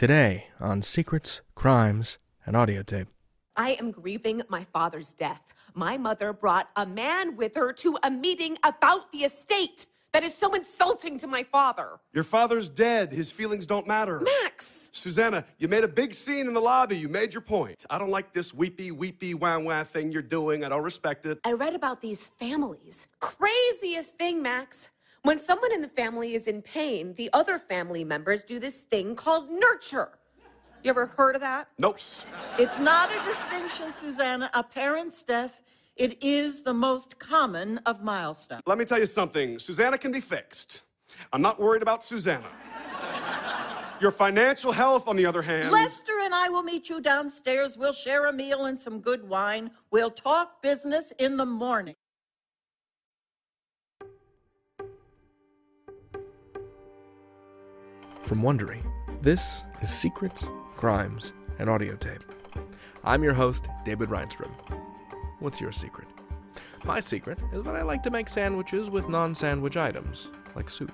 Today on Secrets, Crimes, and Audio Tape. I am grieving my father's death. My mother brought a man with her to a meeting about the estate. That is so insulting to my father. Your father's dead. His feelings don't matter. Max! Susanna, you made a big scene in the lobby. You made your point. I don't like this weepy, weepy, wah wah thing you're doing. I don't respect it. I read about these families. Craziest thing, Max. When someone in the family is in pain, the other family members do this thing called nurture. You ever heard of that? Nope. It's not a distinction, Susanna. A parent's death, it is the most common of milestones. Let me tell you something. Susanna can be fixed. I'm not worried about Susanna. Your financial health, on the other hand. Lester and I will meet you downstairs. We'll share a meal and some good wine. We'll talk business in the morning. From Wondery, this is Secrets, Crimes, and Audio Tape. I'm your host, David Reinstrom. What's your secret? My secret is that I like to make sandwiches with non sandwich items, like soup.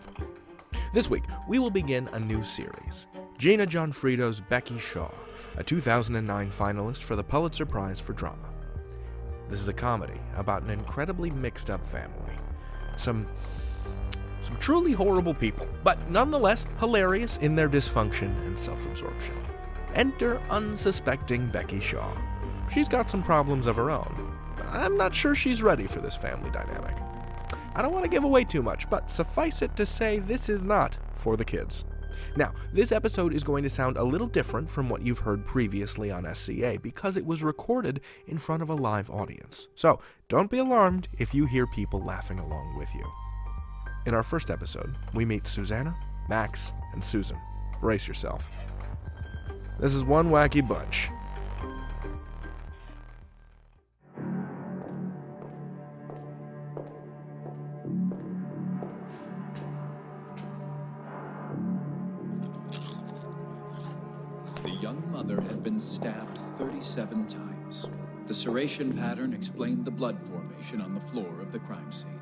This week, we will begin a new series Gina Gionfriddo's Becky Shaw, a 2009 finalist for the Pulitzer Prize for Drama. This is a comedy about an incredibly mixed up family. Some some truly horrible people, but nonetheless hilarious in their dysfunction and self absorption. Enter unsuspecting Becky Shaw. She's got some problems of her own, I'm not sure she's ready for this family dynamic. I don't want to give away too much, but suffice it to say, this is not for the kids. Now, this episode is going to sound a little different from what you've heard previously on SCA because it was recorded in front of a live audience. So, don't be alarmed if you hear people laughing along with you. In our first episode, we meet Susanna, Max, and Susan. Brace yourself. This is one wacky bunch. The young mother had been stabbed 37 times. The serration pattern explained the blood formation on the floor of the crime scene.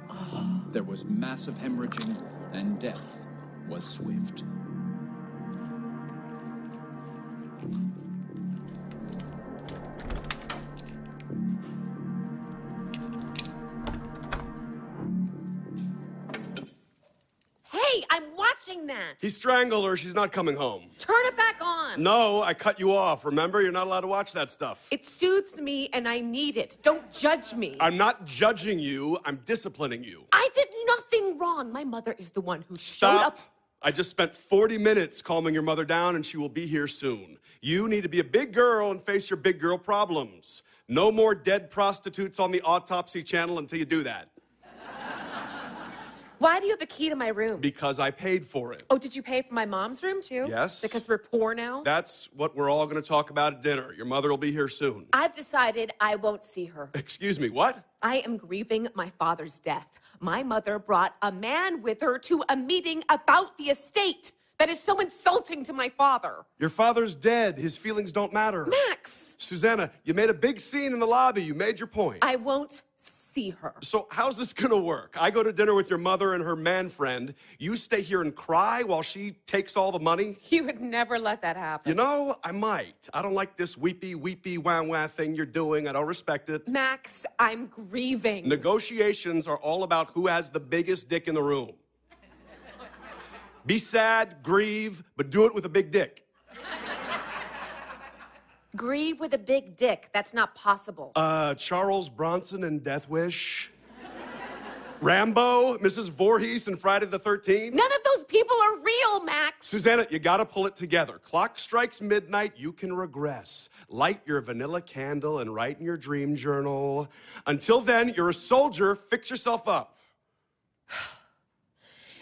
There was massive hemorrhaging, and death was swift. Hey, I'm watching that. He strangled her. She's not coming home. Turn it back on. No, I cut you off. Remember, you're not allowed to watch that stuff. It soothes me and I need it. Don't judge me. I'm not judging you. I'm disciplining you. I did nothing wrong. My mother is the one who showed Stop. up. I just spent 40 minutes calming your mother down, and she will be here soon. You need to be a big girl and face your big girl problems. No more dead prostitutes on the autopsy channel until you do that. Why do you have a key to my room? Because I paid for it. oh, did you pay for my mom's room too? Yes. Because we're poor now? That's what we're all going to talk about at dinner. Your mother will be here soon. I've decided I won't see her. Excuse me, what? I am grieving my father's death. My mother brought a man with her to a meeting about the estate. That is so insulting to my father. Your father's dead. His feelings don't matter. Max, Susanna, you made a big scene in the lobby. You made your point. I won't see her. So, how's this gonna work? I go to dinner with your mother and her man friend. You stay here and cry while she takes all the money? You would never let that happen. You know, I might. I don't like this weepy, weepy, wah wah thing you're doing. I don't respect it. Max, I'm grieving. Negotiations are all about who has the biggest dick in the room. Be sad, grieve, but do it with a big dick. Grieve with a big dick. That's not possible. Uh, Charles Bronson and Death Wish. Rambo, Mrs. Voorhees and Friday the 13th. None of those people are real, Max. Susanna, you gotta pull it together. Clock strikes midnight, you can regress. Light your vanilla candle and write in your dream journal. Until then, you're a soldier, fix yourself up.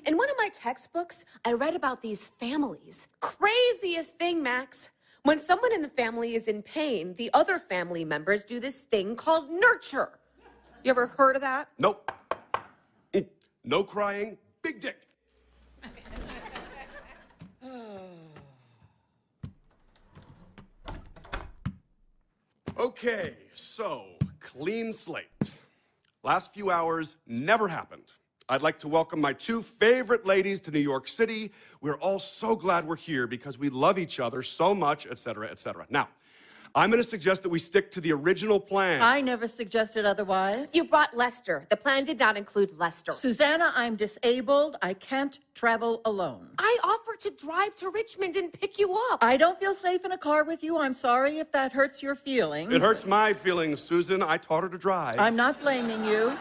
In one of my textbooks, I read about these families. Craziest thing, Max. When someone in the family is in pain, the other family members do this thing called nurture. You ever heard of that? Nope. Mm. No crying, big dick. Okay, so clean slate. Last few hours never happened. I'd like to welcome my two favorite ladies to New York City. We're all so glad we're here because we love each other so much, etc., etc. Now, I'm going to suggest that we stick to the original plan. I never suggested otherwise. You brought Lester. The plan did not include Lester. Susanna, I'm disabled. I can't travel alone. I offered to drive to Richmond and pick you up. I don't feel safe in a car with you. I'm sorry if that hurts your feelings. it hurts my feelings, Susan. I taught her to drive. I'm not blaming you.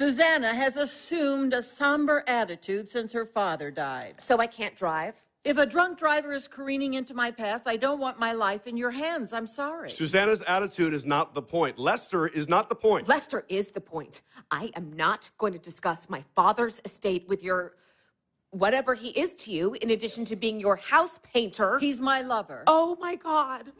Susanna has assumed a somber attitude since her father died. so I can't drive. If a drunk driver is careening into my path, I don't want my life in your hands. I'm sorry. Susanna's attitude is not the point. Lester is not the point. Lester is the point. I am not going to discuss my father's estate with your whatever he is to you, in addition to being your house painter. He's my lover. oh my God.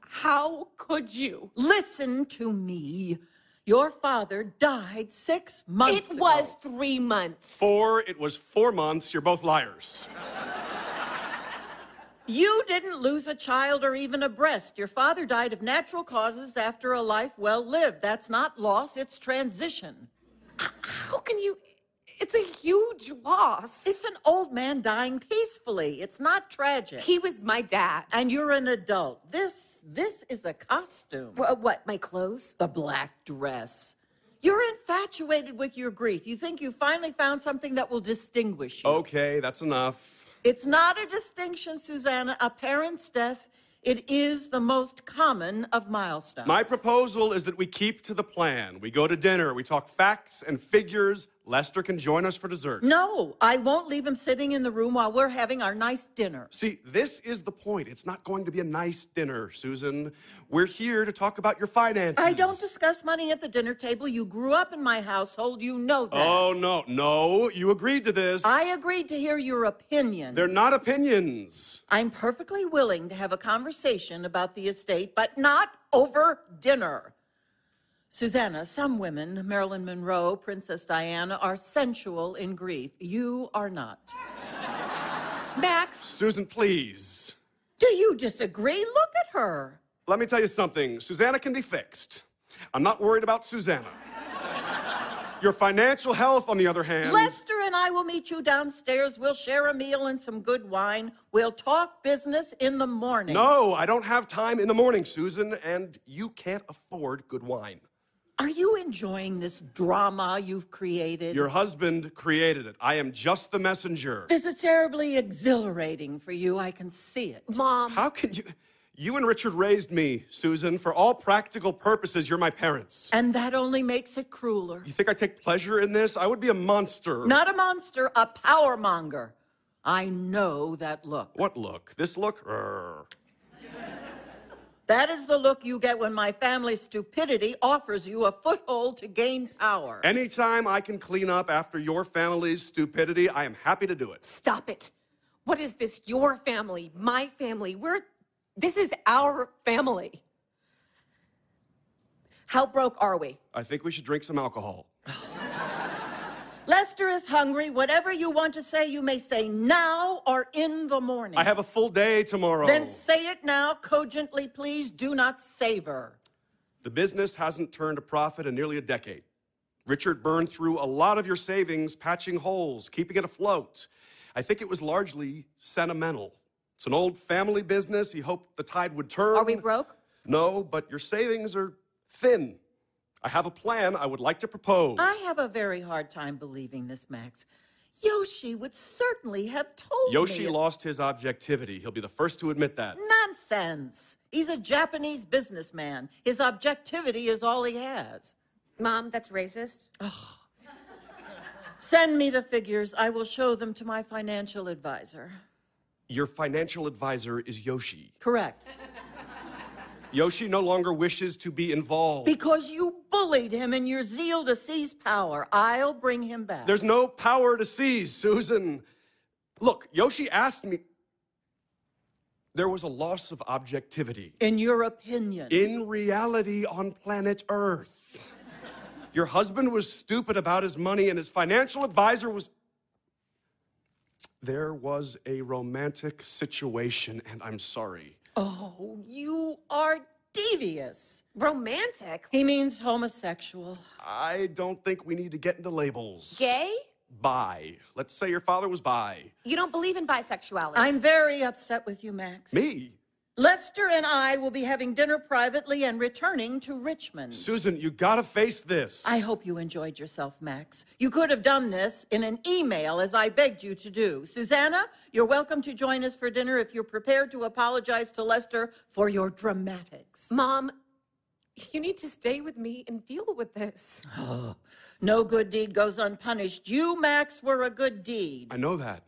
How could you? Listen to me. Your father died six months It ago. was three months. Four, it was four months. You're both liars. You didn't lose a child or even a breast. Your father died of natural causes after a life well lived. That's not loss, it's transition. How can you? It's a huge loss. It's an old man dying peacefully. It's not tragic. he was my dad. and you're an adult. This this is a costume. Wha- what, my clothes? The black dress. You're infatuated with your grief. You think you finally found something that will distinguish you. Okay, that's enough. It's not a distinction, Susanna. A parent's death, it is the most common of milestones. My proposal is that we keep to the plan. We go to dinner, we talk facts and figures. Lester can join us for dessert. no, I won't leave him sitting in the room while we're having our nice dinner. See, this is the point. It's not going to be a nice dinner, Susan. We're here to talk about your finances. I don't discuss money at the dinner table. You grew up in my household. You know that. Oh, no, no. You agreed to this. I agreed to hear your opinion. They're not opinions. I'm perfectly willing to have a conversation about the estate, but not over dinner. Susanna, some women, Marilyn Monroe, Princess Diana, are sensual in grief. You are not. Max, Susan, please. Do you disagree? Look at her. Let me tell you something. Susanna can be fixed. I'm not worried about Susanna. Your financial health, on the other hand. Lester and I will meet you downstairs. We'll share a meal and some good wine. We'll talk business in the morning. No, I don't have time in the morning, Susan, and you can't afford good wine. Are you enjoying this drama you've created? Your husband created it. I am just the messenger. This is terribly exhilarating for you. I can see it. mom. How can you? You and Richard raised me, Susan. For all practical purposes, you're my parents. And that only makes it crueler. You think I take pleasure in this? I would be a monster. Not a monster, a power monger. I know that look. What look? This look? Urgh. That is the look you get when my family's stupidity offers you a foothold to gain power. Anytime I can clean up after your family's stupidity, I am happy to do it. Stop it. What is this? Your family, my family. We're. This is our family. How broke are we? I think we should drink some alcohol. Lester is hungry. Whatever you want to say, you may say now or in the morning. I have a full day tomorrow. Then say it now, cogently, please. Do not savor. The business hasn't turned a profit in nearly a decade. Richard burned through a lot of your savings patching holes, keeping it afloat. I think it was largely sentimental. It's an old family business. He hoped the tide would turn. Are we broke? No, but your savings are thin. I have a plan I would like to propose. I have a very hard time believing this, Max. Yoshi would certainly have told Yoshi me. Yoshi lost his objectivity. He'll be the first to admit that. Nonsense. He's a Japanese businessman. His objectivity is all he has. Mom, that's racist. Oh. Send me the figures. I will show them to my financial advisor. Your financial advisor is Yoshi. Correct. Yoshi no longer wishes to be involved. Because you bullied him in your zeal to seize power. I'll bring him back. There's no power to seize, Susan. Look, Yoshi asked me. There was a loss of objectivity. in your opinion. In reality, on planet Earth. Your husband was stupid about his money, and his financial advisor was. There was a romantic situation, and I'm sorry. Oh, you are devious. Romantic? He means homosexual. I don't think we need to get into labels. Gay? Bi. Let's say your father was bi. You don't believe in bisexuality? I'm very upset with you, Max. Me? Lester and I will be having dinner privately and returning to Richmond. Susan, you gotta face this. I hope you enjoyed yourself, Max. You could have done this in an email as I begged you to do. Susanna, you're welcome to join us for dinner if you're prepared to apologize to Lester for your dramatics. Mom, you need to stay with me and deal with this. No good deed goes unpunished. You, Max, were a good deed. I know that.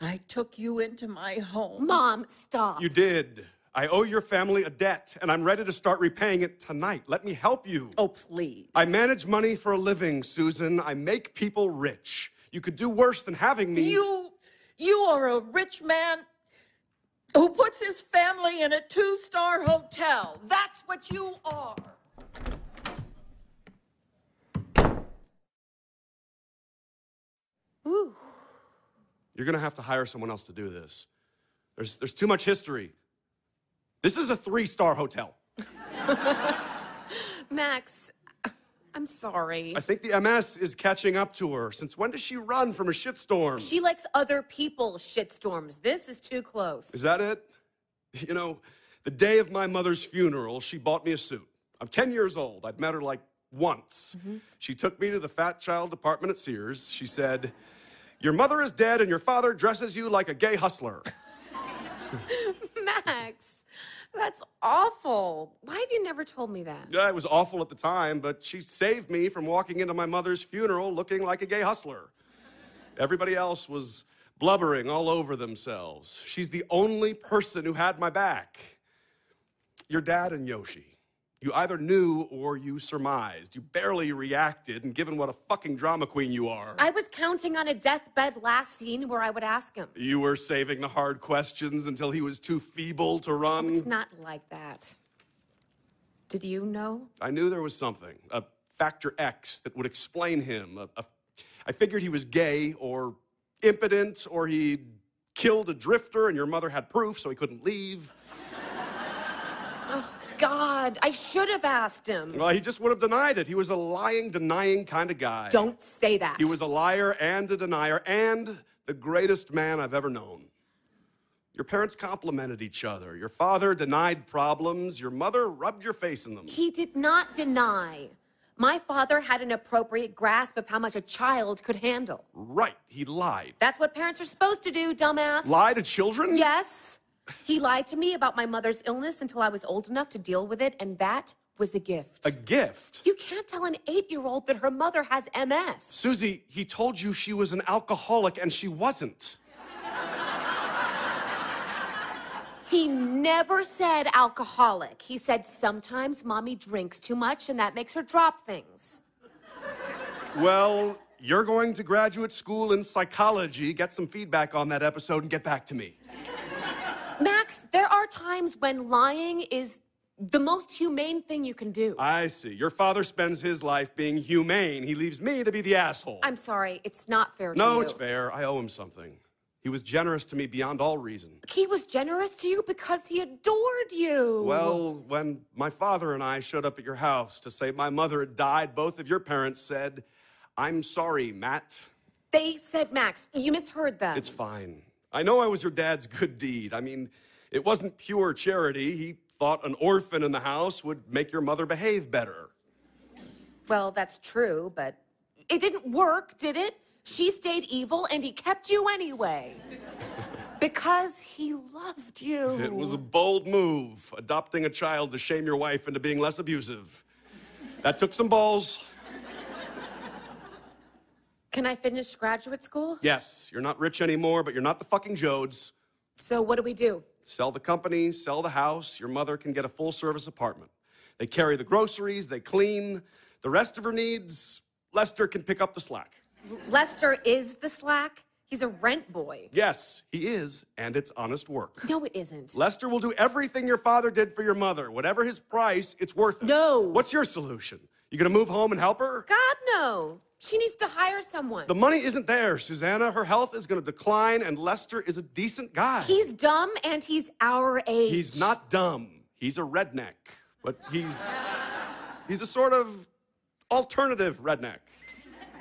I took you into my home. Mom, stop. You did. I owe your family a debt, and I'm ready to start repaying it tonight. Let me help you. Oh, please. I manage money for a living, Susan. I make people rich. You could do worse than having me. You, you are a rich man who puts his family in a two-star hotel. That's what you are. Ooh. You're gonna have to hire someone else to do this. There's, there's too much history. This is a three star hotel. Max, I'm sorry. I think the MS is catching up to her. Since when does she run from a shitstorm? She likes other people's shitstorms. This is too close. Is that it? You know, the day of my mother's funeral, she bought me a suit. I'm 10 years old. I'd met her like once. Mm-hmm. She took me to the fat child department at Sears. She said, Your mother is dead and your father dresses you like a gay hustler. Max, that's awful. Why have you never told me that? Yeah, it was awful at the time, but she saved me from walking into my mother's funeral looking like a gay hustler. Everybody else was blubbering all over themselves. She's the only person who had my back. Your dad and Yoshi. You either knew or you surmised. You barely reacted, and given what a fucking drama queen you are, I was counting on a deathbed last scene where I would ask him. you were saving the hard questions until he was too feeble to run. Oh, it's not like that. Did you know? I knew there was something, a factor X that would explain him. A, a, I figured he was gay or impotent or he'd killed a drifter and your mother had proof so he couldn't leave. God, I should have asked him. Well, he just would have denied it. He was a lying, denying kind of guy. Don't say that. He was a liar and a denier and the greatest man I've ever known. Your parents complimented each other. Your father denied problems. Your mother rubbed your face in them. He did not deny. My father had an appropriate grasp of how much a child could handle. Right, he lied. That's what parents are supposed to do, dumbass. Lie to children? Yes. He lied to me about my mother's illness until I was old enough to deal with it, and that was a gift. A gift? you can't tell an eight year old that her mother has MS. Susie, he told you she was an alcoholic and she wasn't. He never said alcoholic. He said sometimes mommy drinks too much and that makes her drop things. Well, you're going to graduate school in psychology, get some feedback on that episode, and get back to me. Max, there are times when lying is the most humane thing you can do. I see. Your father spends his life being humane. He leaves me to be the asshole. I'm sorry, it's not fair to no, it's fair. I owe him something. He was generous to me beyond all reason. He was generous to you because he adored you. Well, when my father and I showed up at your house to say my mother had died, both of your parents said, I'm sorry, Matt. they said, Max, you misheard them. It's fine. I know I was your dad's good deed. I mean, it wasn't pure charity. He thought an orphan in the house would make your mother behave better. Well, that's true, but it didn't work, did it? She stayed evil and he kept you anyway. because he loved you. It was a bold move, adopting a child to shame your wife into being less abusive. That took some balls. Can I finish graduate school? Yes, you're not rich anymore, but you're not the fucking Joads. So, what do we do? Sell the company, sell the house. Your mother can get a full service apartment. They carry the groceries, they clean. The rest of her needs, Lester can pick up the slack. Lester is the slack. He's a rent boy. Yes, he is, and it's honest work. No, it isn't. Lester will do everything your father did for your mother. Whatever his price, it's worth it. No. What's your solution? You gonna move home and help her? God, no. She needs to hire someone. The money isn't there, Susanna. Her health is gonna decline, and Lester is a decent guy. He's dumb and he's our age. He's not dumb. He's a redneck, but he's he's a sort of alternative redneck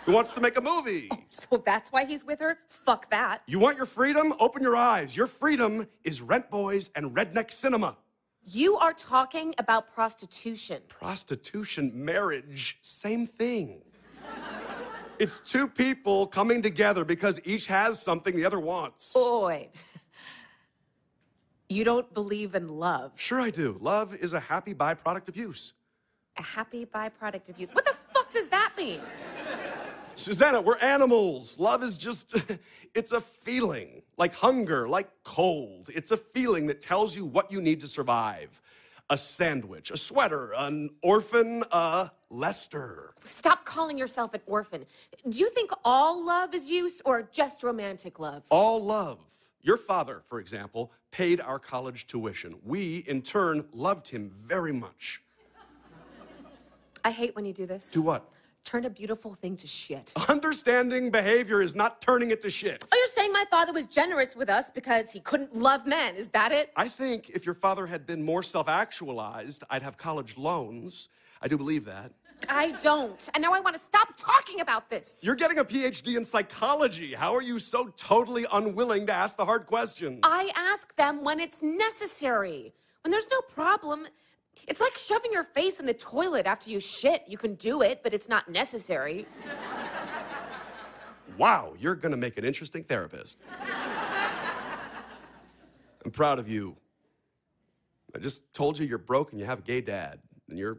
who wants to make a movie. Oh, so that's why he's with her? Fuck that. You want your freedom? Open your eyes. Your freedom is Rent Boys and Redneck Cinema. You are talking about prostitution. Prostitution, marriage, same thing. It's two people coming together because each has something the other wants. Boy. You don't believe in love. Sure, I do. Love is a happy byproduct of use. A happy byproduct of use. What the fuck does that mean? Susanna, we're animals. Love is just, it's a feeling, like hunger, like cold. It's a feeling that tells you what you need to survive. A sandwich, a sweater, an orphan, a Lester. Stop calling yourself an orphan. Do you think all love is use or just romantic love? All love. Your father, for example, paid our college tuition. We, in turn, loved him very much. I hate when you do this. Do what? Turn a beautiful thing to shit. Understanding behavior is not turning it to shit. Oh, you're saying my father was generous with us because he couldn't love men. Is that it? I think if your father had been more self actualized, I'd have college loans. I do believe that. I don't. And now I want to stop talking about this. You're getting a PhD in psychology. How are you so totally unwilling to ask the hard questions? I ask them when it's necessary. When there's no problem, it's like shoving your face in the toilet after you shit. You can do it, but it's not necessary. Wow, you're gonna make an interesting therapist. I'm proud of you. I just told you you're broke and you have a gay dad, and you're.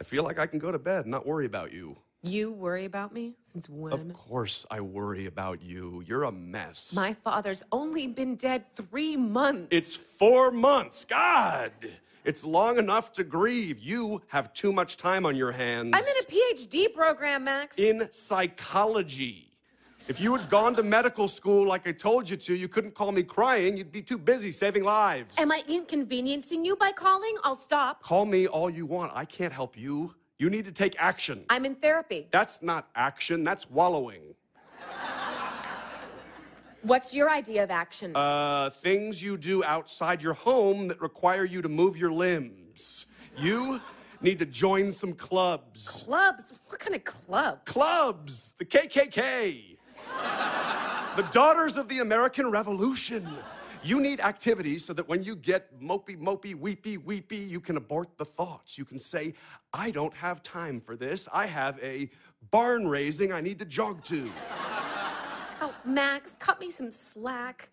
I feel like I can go to bed and not worry about you. You worry about me? Since when? Of course, I worry about you. You're a mess. My father's only been dead three months. It's four months. God! It's long enough to grieve. You have too much time on your hands. I'm in a PhD program, Max. in psychology. If you had gone to medical school like I told you to, you couldn't call me crying. You'd be too busy saving lives. Am I inconveniencing you by calling? I'll stop. Call me all you want. I can't help you. You need to take action. I'm in therapy. That's not action, that's wallowing. What's your idea of action? Uh, things you do outside your home that require you to move your limbs. You need to join some clubs. Clubs? What kind of club? Clubs! The KKK! the Daughters of the American Revolution. You need activities so that when you get mopey, mopey, weepy, weepy, you can abort the thoughts. You can say, I don't have time for this. I have a barn raising I need to jog to. Oh, Max, cut me some slack.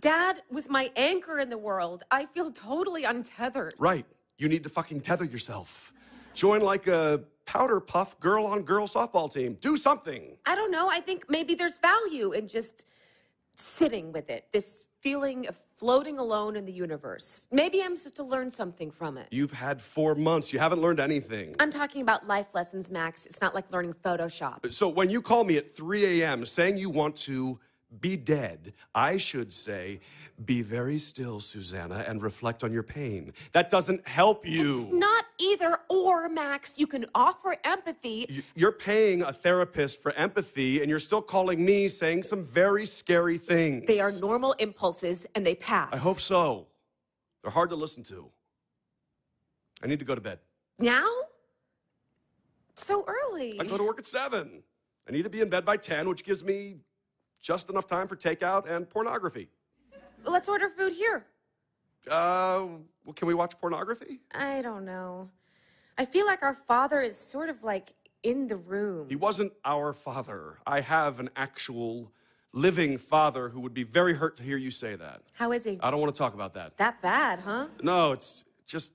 Dad was my anchor in the world. I feel totally untethered. Right. You need to fucking tether yourself. Join like a powder puff girl on girl softball team. Do something. I don't know. I think maybe there's value in just sitting with it. This feeling of floating alone in the universe. Maybe I'm supposed to learn something from it. You've had four months. You haven't learned anything. I'm talking about life lessons, Max. It's not like learning Photoshop. So when you call me at 3 a.m. saying you want to be dead, I should say, be very still, Susanna, and reflect on your pain. That doesn't help you. It's not either or, Max. You can offer empathy. Y- You're paying a therapist for empathy, and you're still calling me saying some very scary things. They are normal impulses and they pass. I hope so. They're hard to listen to. I need to go to bed. Now? So early. I go to work at 7. I need to be in bed by 10, which gives me just enough time for takeout and pornography. Let's order food here. Uh, well, can we watch pornography? I don't know. I feel like our father is sort of like in the room. He wasn't our father. I have an actual living father who would be very hurt to hear you say that. How is he? I don't want to talk about that. That bad, huh? No, it's just,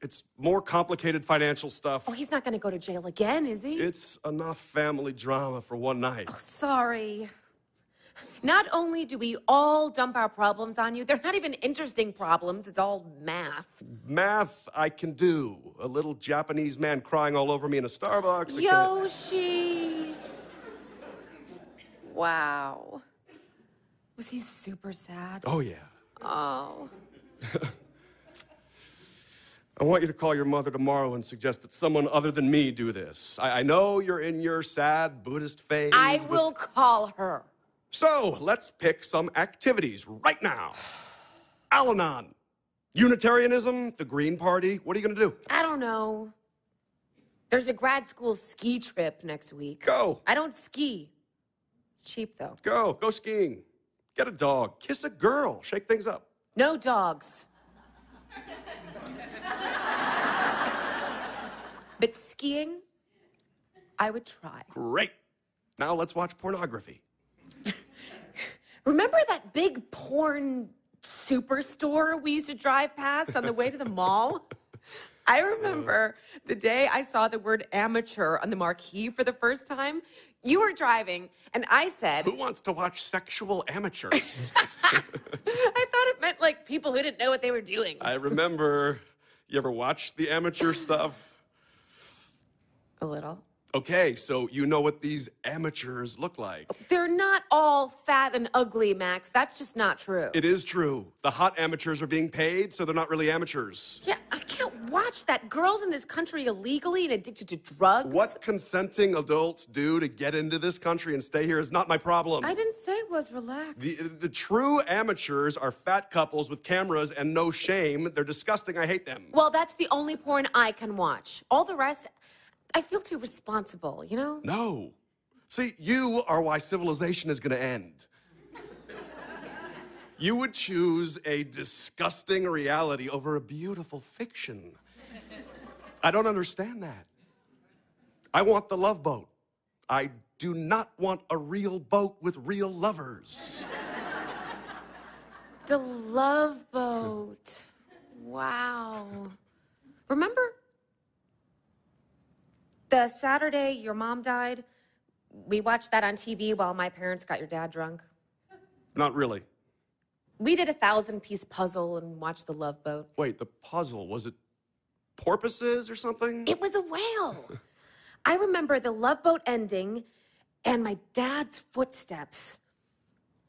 it's more complicated financial stuff. Oh, he's not gonna go to jail again, is he? It's enough family drama for one night. Sorry. Not only do we all dump our problems on you, they're not even interesting problems. It's all math. Math, I can do. A little Japanese man crying all over me in a Starbucks. I Yoshi. Wow. Was he super sad? Oh, yeah. Oh. I want you to call your mother tomorrow and suggest that someone other than me do this. I, I know you're in your sad Buddhist phase. I but- will call her. So let's pick some activities right now. Al Anon. Unitarianism, the Green Party. What are you going to do? I don't know. There's a grad school ski trip next week. Go. I don't ski. It's cheap though. Go. Go skiing. Get a dog. Kiss a girl. Shake things up. No dogs. but skiing, I would try. Great. Now let's watch pornography. Remember that big porn superstore we used to drive past on the way to the mall? I remember the day I saw the word amateur on the marquee for the first time. You were driving, and I said, Who wants to watch sexual amateurs? I thought it meant like people who didn't know what they were doing. I remember. You ever watch the amateur stuff? A little. Okay, so you know what these amateurs look like. They're not all fat and ugly, Max. That's just not true. It is true. The hot amateurs are being paid, so they're not really amateurs. yeah, I can't watch that. Girls in this country illegally and addicted to drugs. What consenting adults do to get into this country and stay here is not my problem. I didn't say it was relaxed. The, the true amateurs are fat couples with cameras and no shame. They're disgusting. I hate them. Well, that's the only porn I can watch. All the rest, I feel too responsible, you know? No. See, you are why civilization is going to end. you would choose a disgusting reality over a beautiful fiction. I don't understand that. I want the love boat. I do not want a real boat with real lovers. The Love Boat. Wow. Remember the Saturday your mom died? We watched that on TV while my parents got your dad drunk. Not really. We did a thousand piece puzzle and watched the Love Boat. Wait, the puzzle, was it porpoises or something? It was a whale. I remember the Love Boat ending and my dad's footsteps.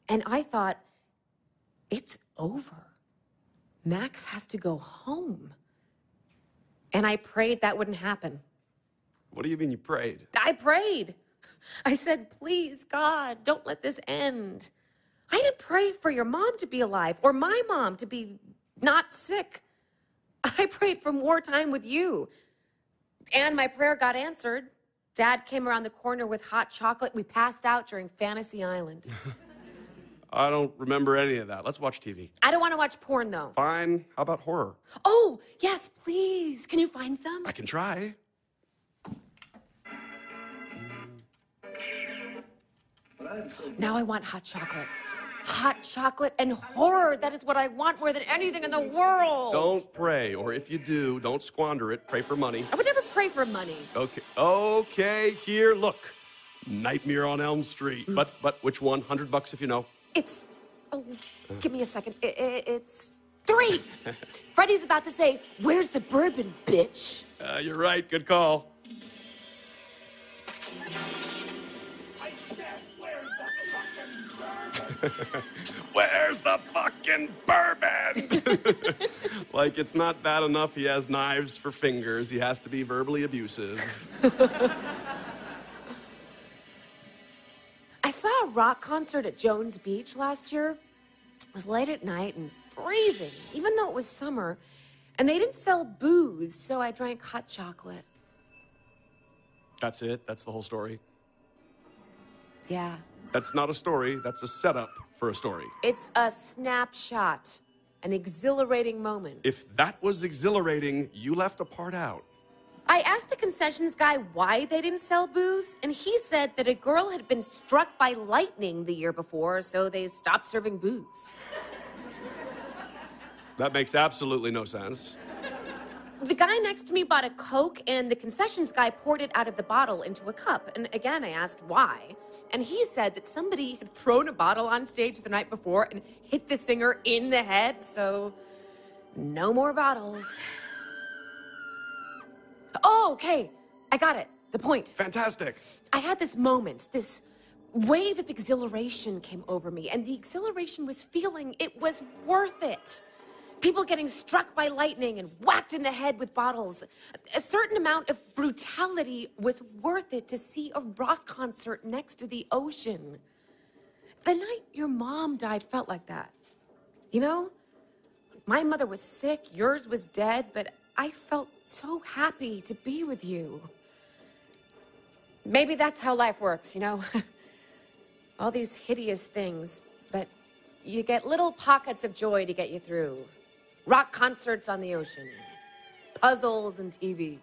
And I thought, it's over. Max has to go home. And I prayed that wouldn't happen. What do you mean you prayed? I prayed. I said, please, God, don't let this end. I didn't pray for your mom to be alive or my mom to be not sick. I prayed for more time with you. And my prayer got answered. Dad came around the corner with hot chocolate. We passed out during Fantasy Island. I don't remember any of that. Let's watch TV. I don't want to watch porn, though. Fine. How about horror? Oh, yes, please. Can you find some? I can try. Now I want hot chocolate. Hot chocolate and horror. That is what I want more than anything in the world. Don't pray, or if you do, don't squander it. Pray for money. I would never pray for money. Okay. Okay, here, look. Nightmare on Elm Street. But but which one? Hundred bucks if you know. It's. Oh, give me a second. I- I- it's three. Freddy's about to say, Where's the bourbon, bitch? Uh, you're right. Good call. Where's the fucking bourbon? like it's not bad enough he has knives for fingers. He has to be verbally abusive. I saw a rock concert at Jones Beach last year. It was late at night and freezing, even though it was summer. And they didn't sell booze, so I drank hot chocolate. That's it. That's the whole story. Yeah. That's not a story. That's a setup for a story. It's a snapshot, an exhilarating moment. If that was exhilarating, you left a part out. I asked the concessions guy why they didn't sell booze, and he said that a girl had been struck by lightning the year before, so they stopped serving booze. That makes absolutely no sense. The guy next to me bought a Coke, and the concessions guy poured it out of the bottle into a cup. And again, I asked why. And he said that somebody had thrown a bottle on stage the night before and hit the singer in the head, so no more bottles. Oh, okay. I got it. The point. Fantastic. I had this moment, this wave of exhilaration came over me, and the exhilaration was feeling it was worth it. People getting struck by lightning and whacked in the head with bottles. A certain amount of brutality was worth it to see a rock concert next to the ocean. The night your mom died felt like that. You know? My mother was sick, yours was dead, but I felt so happy to be with you. Maybe that's how life works, you know? All these hideous things, but you get little pockets of joy to get you through. Rock concerts on the ocean, puzzles and TV.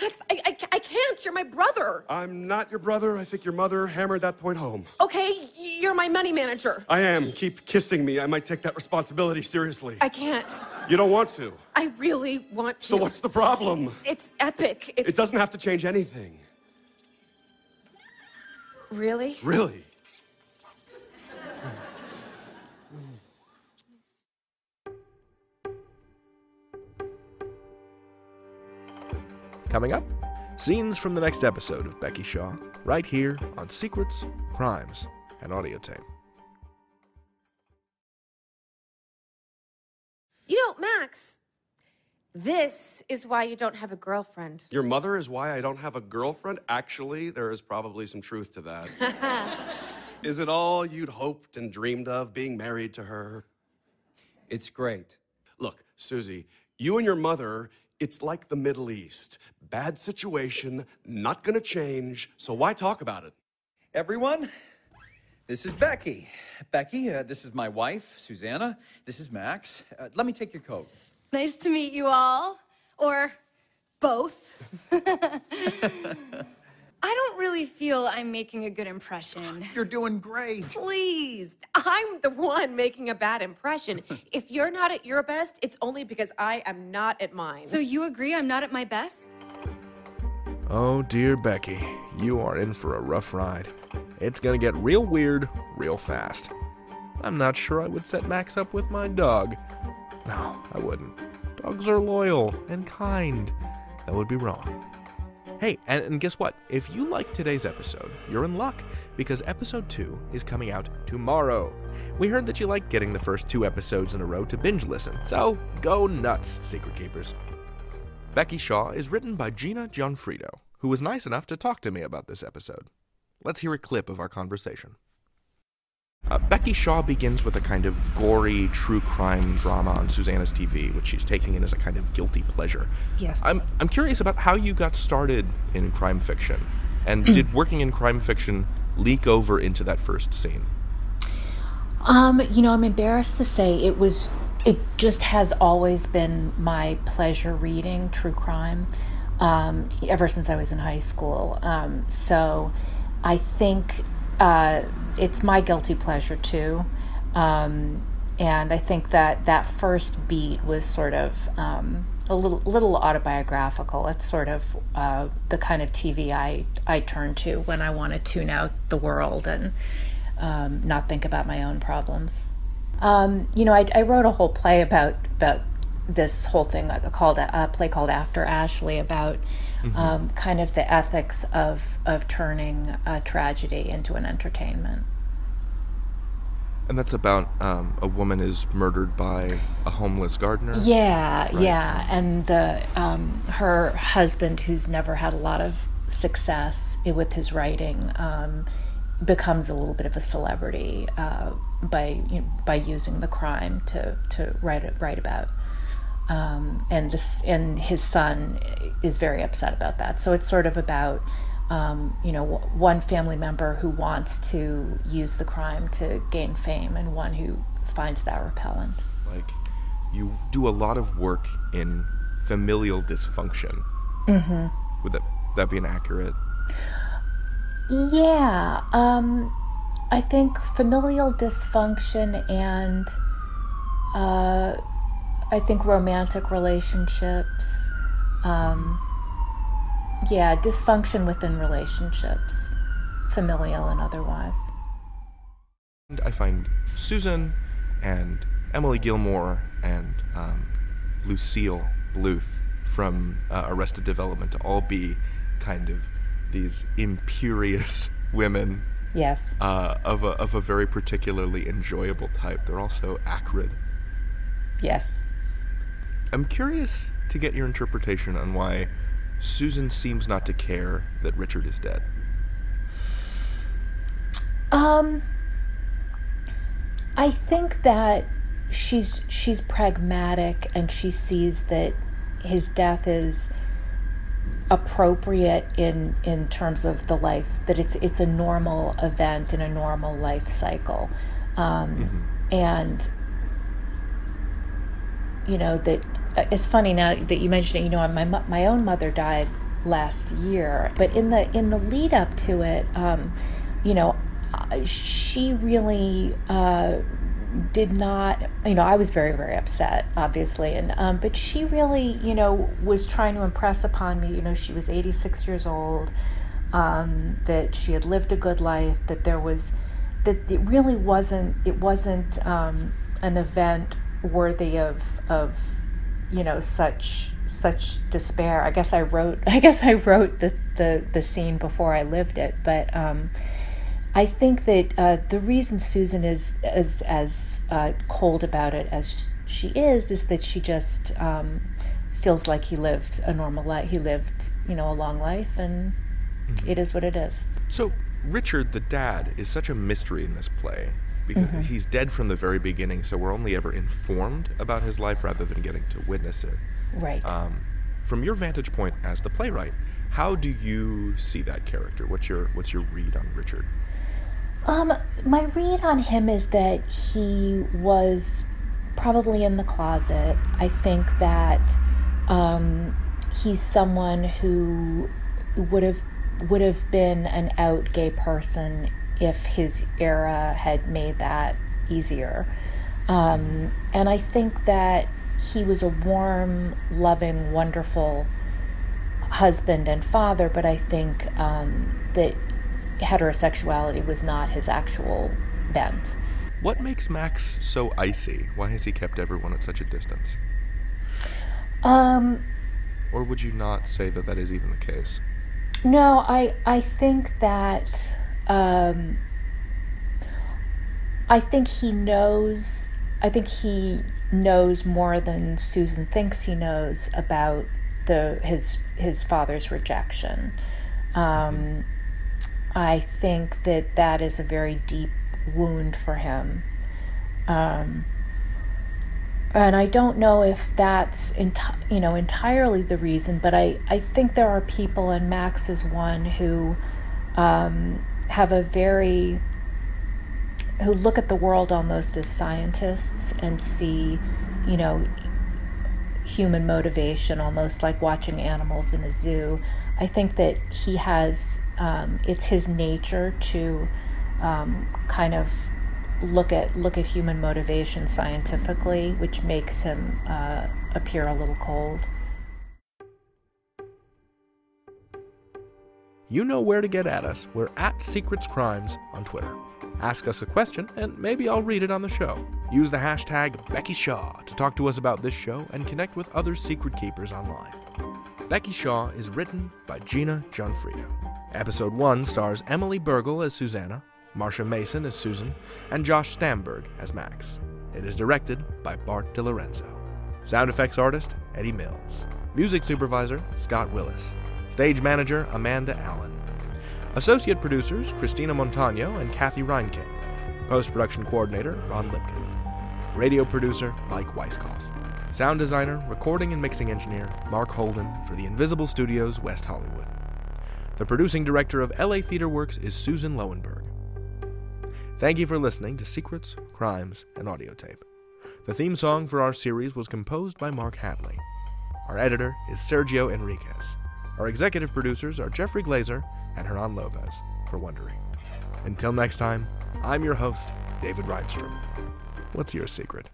Max, I, I, I can't. You're my brother. I'm not your brother. I think your mother hammered that point home. Okay, you're my money manager. I am. Keep kissing me. I might take that responsibility seriously. I can't. You don't want to. I really want to. So what's the problem? It's epic. It's It doesn't have to change anything. really. Really? Coming up, scenes from the next episode of Becky Shaw, right here on Secrets, Crimes, and Audio Tape. You know, Max, this is why you don't have a girlfriend. Your mother is why I don't have a girlfriend? Actually, there is probably some truth to that. is it all you'd hoped and dreamed of, being married to her? It's great. Look, Susie, you and your mother, it's like the Middle East. Bad situation, not gonna change, so why talk about it? Everyone, this is Becky. Becky, uh, this is my wife, Susanna. This is Max. Uh, let me take your coat. Nice to meet you all. Or both. I don't really feel I'm making a good impression. You're doing great. Please, I'm the one making a bad impression. if you're not at your best, it's only because I am not at mine. So you agree I'm not at my best? Oh dear Becky, you are in for a rough ride. It's gonna get real weird real fast. I'm not sure I would set Max up with my dog. No, I wouldn't. Dogs are loyal and kind. That would be wrong. Hey, and, and guess what? If you like today's episode, you're in luck because episode 2 is coming out tomorrow. We heard that you like getting the first two episodes in a row to binge listen, so go nuts, Secret Keepers. Becky Shaw is written by Gina Gionfriddo, who was nice enough to talk to me about this episode. Let's hear a clip of our conversation. Uh, Becky Shaw begins with a kind of gory true crime drama on Susanna's TV, which she's taking in as a kind of guilty pleasure. Yes. I'm, I'm curious about how you got started in crime fiction. And did working in crime fiction leak over into that first scene? Um, you know, I'm embarrassed to say it was it just has always been my pleasure reading true crime um, ever since I was in high school. Um, so I think uh, it's my guilty pleasure too. Um, and I think that that first beat was sort of um, a little little autobiographical. It's sort of uh, the kind of TV I I turn to when I want to tune out the world and um, not think about my own problems. Um, you know, I, I wrote a whole play about about this whole thing, like a called a play called After Ashley, about um, kind of the ethics of of turning a tragedy into an entertainment. And that's about um, a woman is murdered by a homeless gardener. Yeah, yeah, and the um, her husband, who's never had a lot of success with his writing, um, becomes a little bit of a celebrity uh, by you know, by using the crime to to write it- write about. Um, and this and his son is very upset about that. So it's sort of about um, you know one family member who wants to use the crime to gain fame, and one who finds that repellent. Like, you do a lot of work in familial dysfunction. Mm-hmm. Would that that be an accurate? Yeah, um, I think familial dysfunction and uh, I think romantic relationships. Um, yeah, dysfunction within relationships, familial and otherwise. And I find Susan and Emily Gilmore and um, Lucille Bluth from uh, Arrested Development to all be kind of these imperious women Yes. uh, of, a, of a very particularly enjoyable type. They're also acrid. Yes. I'm curious to get your interpretation on why Susan seems not to care that Richard is dead. Um, I think that she's she's pragmatic and she sees that his death is appropriate in in terms of the life that it's it's a normal event in a normal life cycle um, mm-hmm. and you know that it's funny now that you mentioned it you know my my own mother died last year but in the in the lead up to it um, you know uh, she really uh, did not you know i was very very upset obviously and um, but she really you know was trying to impress upon me you know she was 86 years old um, that she had lived a good life that there was that it really wasn't it wasn't um, an event worthy of of you know such such despair i guess i wrote i guess i wrote the the, the scene before i lived it but um, I think that uh, the reason Susan is as as uh, cold about it as she is is that she just um, feels like he lived a normal life. He lived, you know, a long life, and mm-hmm. it is what it is. So Richard, the dad, is such a mystery in this play because mm-hmm. he's dead from the very beginning. So we're only ever informed about his life rather than getting to witness it. Right. Um, from your vantage point as the playwright, how do you see that character? What's your what's your read on Richard? Um, my read on him is that he was probably in the closet. I think that um, he's someone who would have would have been an out gay person if his era had made that easier. Um, and I think that he was a warm, loving, wonderful husband and father, but I think um, that heterosexuality was not his actual bent. What makes Max so icy? Why has he kept everyone at such a distance? Um, or would you not say that that is even the case? No, I I think that um, I think he knows. I think he knows more than Susan thinks he knows about the his his father's rejection. Um. I think that that is a very deep wound for him. Um, and I don't know if that's enti- you know entirely the reason, but I, I think there are people, and Max is one who um, have a very who look at the world almost as scientists and see, you know, human motivation almost like watching animals in a zoo. I think that he has um, it's his nature to um, kind of look at look at human motivation scientifically, which makes him uh, appear a little cold. You know where to get at us. We're at Secrets Crimes on Twitter. Ask us a question, and maybe I'll read it on the show. Use the hashtag Becky Shaw to talk to us about this show and connect with other secret keepers online. Becky Shaw is written by Gina Gionfriddo. Episode 1 stars Emily Bergl as Susanna, Marsha Mason as Susan, and Josh Stamberg as Max. It is directed by Bart DeLorenzo. Sound effects artist, Eddie Mills. Music supervisor, Scott Willis. Stage manager, Amanda Allen. Associate producers, Christina Montano and Kathy Reinking. Post production coordinator, Ron Lipkin. Radio producer, Mike Weiskopf. Sound designer, recording and mixing engineer, Mark Holden for the Invisible Studios, West Hollywood. The producing director of LA Theater Works is Susan Loewenberg. Thank you for listening to Secrets, Crimes, and Audio Tape. The theme song for our series was composed by Mark Hadley. Our editor is Sergio Enriquez. Our executive producers are Jeffrey Glazer and Hernan Lopez for Wondery. Until next time, I'm your host, David Rheinstrom. What's your secret?